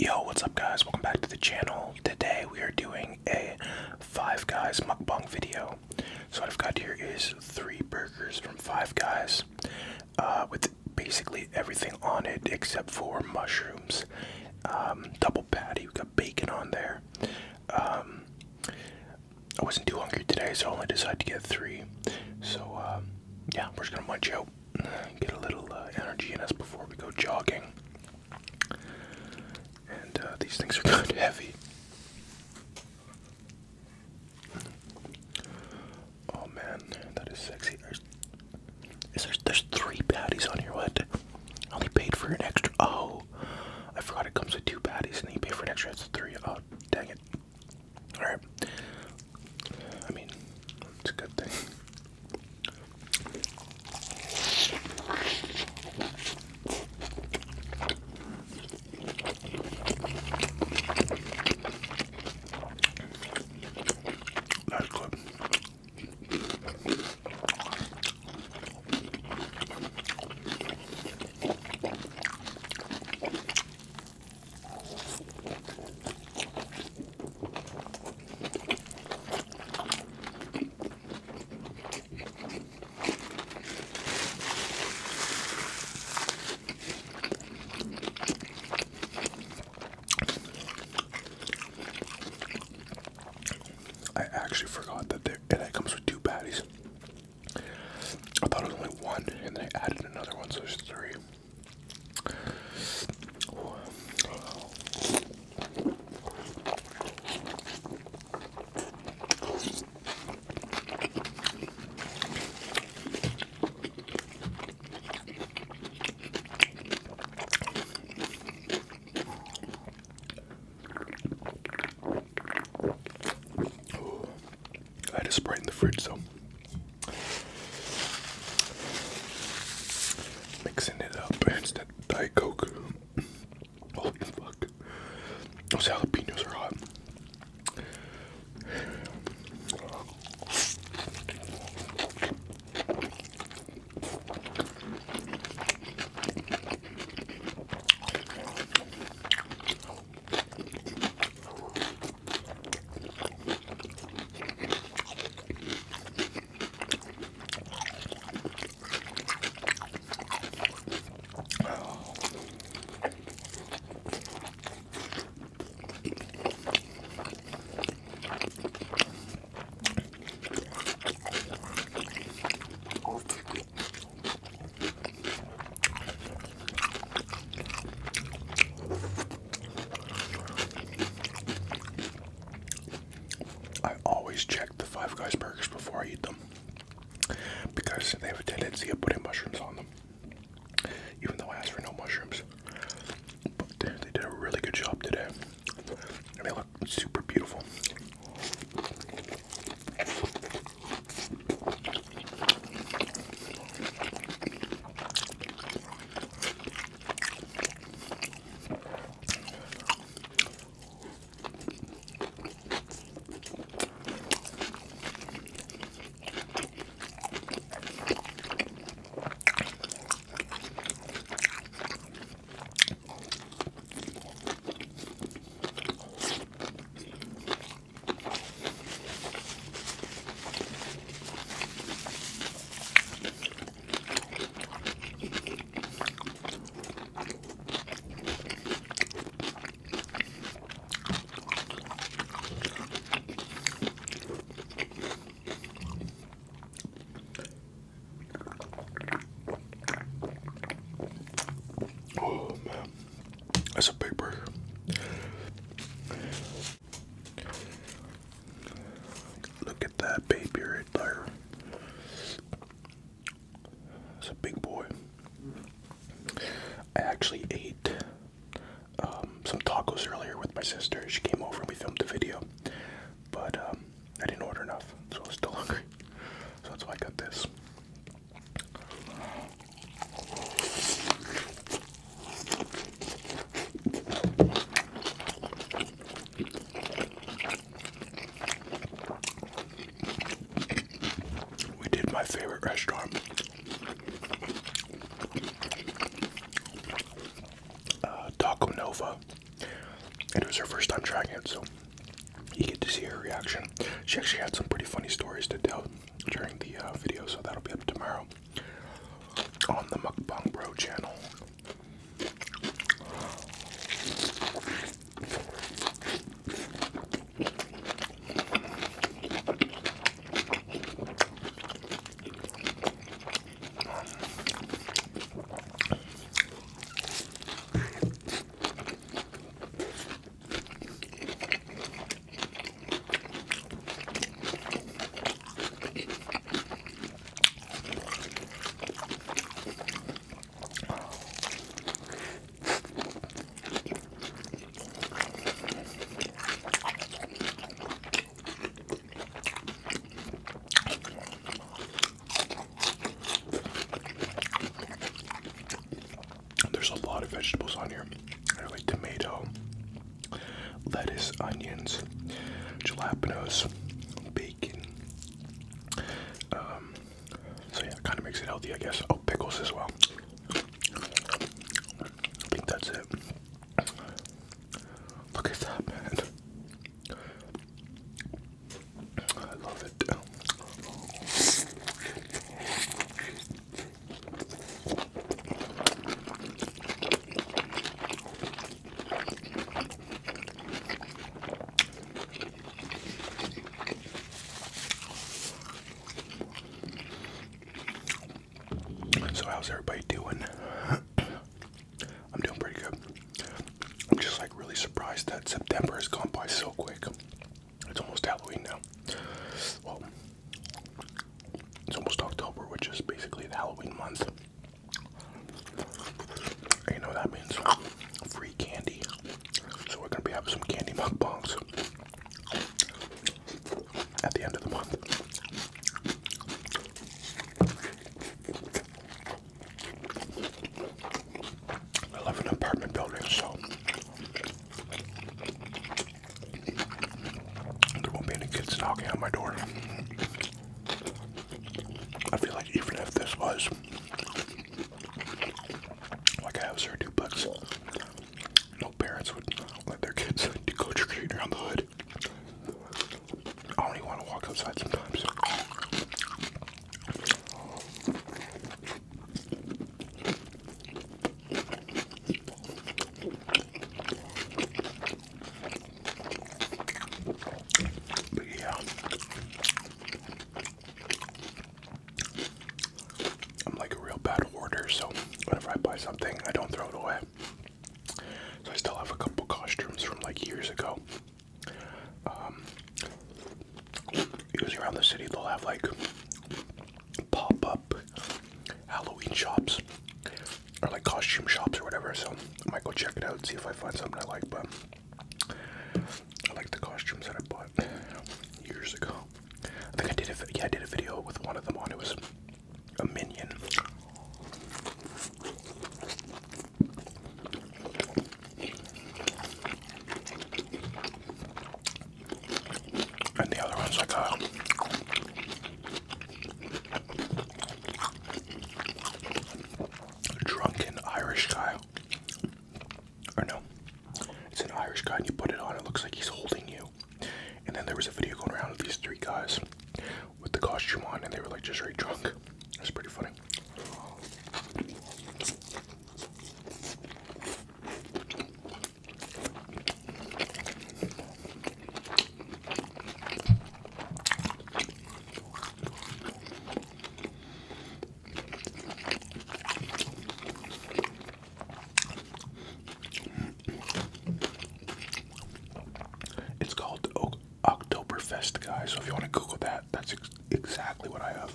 Yo, what's up guys? Welcome back to the channel. Today we are doing a Five Guys mukbang video. So what I've got here is three burgers from Five Guys uh, with basically everything on it except for mushrooms. Um, double patty, we got bacon on there. Um, I wasn't too hungry today, so I only decided to get three. So um, yeah, we're just gonna munch out, get a little uh, energy in us before we go jogging. These things are kind of heavy. Oh man, that is sexy. There's, is there, there's three patties on here. What? I only paid for an extra. Oh, I forgot it comes with two patties, and then you pay for an extra. It's three. Oh, dang it. All right. I mean, it's a good thing. That's good. I actually forgot that there and it comes with two patties. I thought it was only one, and they added another one, so there's three. I had a Sprite in the fridge, so mixing it up. It's that Diet Coke. Holy fuck. Those jalapenos are hot. I always check the Five Guys burgers before I eat them because they have a tendency of putting mushrooms on them. Even though I asked for no mushrooms, but they did a really good job today, and they look super beautiful. Oh man, that's a big burger. Look at that baby right there. It's a big boy. I actually ate um, some tacos earlier with my sister. She came over and we filmed the video, but um, I didn't order enough, so I was still hungry. So that's why I got this. We did my favorite restaurant. Uh, Taco Nova. and it was her first time trying it, so you get to see her reaction. She actually had some pretty funny stories to tell during the uh, video, so that'll be up tomorrow on the Mukbang Bro channel. There's a lot of vegetables on here. There's like tomato, lettuce, onions, jalapenos, bacon. Um, so yeah, it kind of makes it healthy, I guess. Oh, pickles as well. I think that's it. Look at that, man. I love it. So everybody doing? I'm doing pretty good. I'm just like really surprised that September has gone by so quick. It's almost Halloween now. Well, it's almost October, which is basically the Halloween month. And you know what that means? Free candy. So we're gonna be having some candy mukbangs at the end of the month. I live in an apartment building, so there won't be any kids knocking on my door. I feel like even if this was like a house or a duplex, no parents would let their kids go trick or around the hood. I don't even want to walk outside sometimes. But yeah. I'm like a real bad hoarder, so whenever I buy something, I don't throw it away. So I still have a couple costumes from like years ago. Um, usually around the city, they'll have like pop-up Halloween shops or like costume shops or whatever. So I might go check it out and see if I find something I like. But I like the costumes that I bought years ago. I think I did a yeah I did a video with one of them on. It was a minion. And the other one's like a drunken Irish guy. Or no, it's guy, and you put it on, it looks like he's holding you. And then there was a video going around of these three guys with the costume on, and they were like just very drunk. It's pretty funny. It's called o Oktoberfest, guys. So if you want to Google that, that's ex exactly what I have.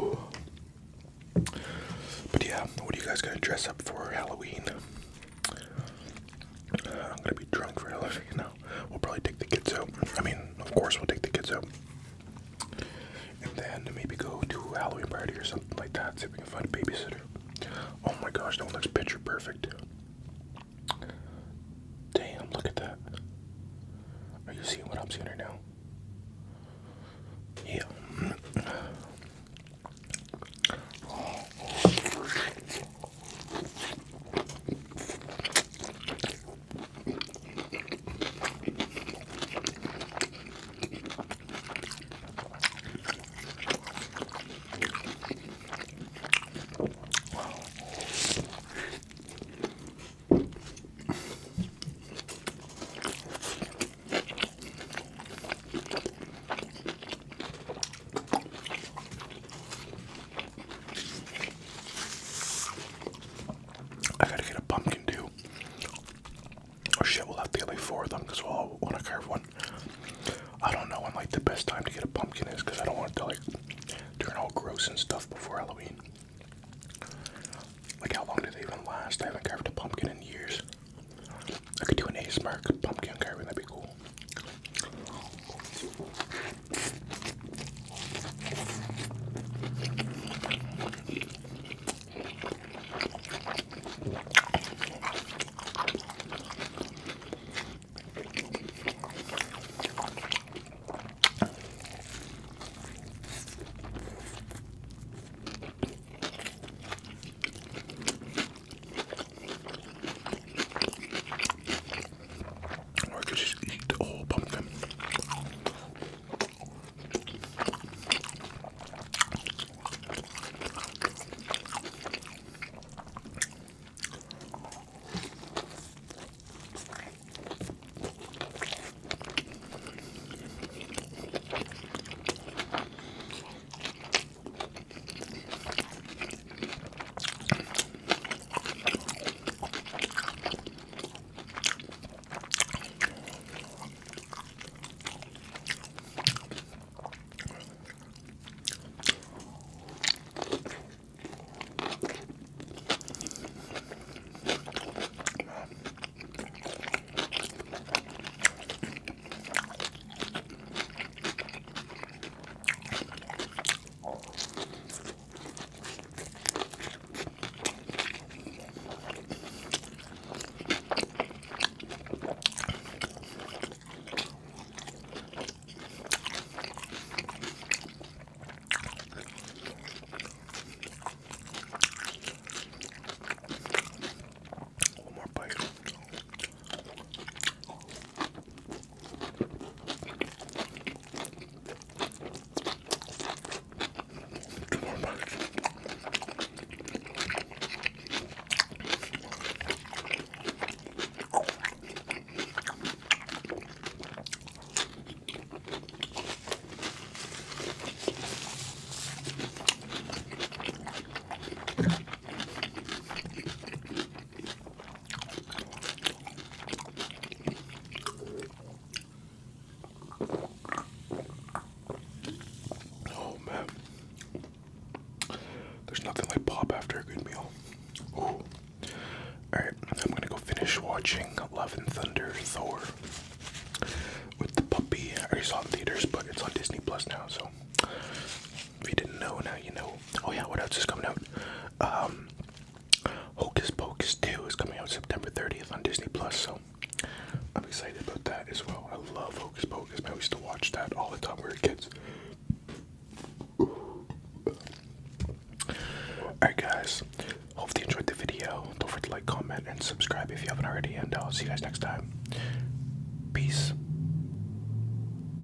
Ooh. But yeah, what are you guys gonna dress up for Halloween? Uh, I'm gonna be drunk for Halloween. You know, we'll probably take the kids out. I mean, of course, we'll take the kids out, and then maybe go to a Halloween party or something like that. See if we can find a babysitter. Oh my gosh, that one looks picture perfect. Yeah, what else is coming out? Um Hocus Pocus 2 is coming out September 30th on Disney Plus, so I'm excited about that as well. I love Hocus Pocus, man. We used to watch that all the time we were kids. Alright guys, hopefully you enjoyed the video. Don't forget to like, comment, and subscribe if you haven't already, and I'll see you guys next time. Peace.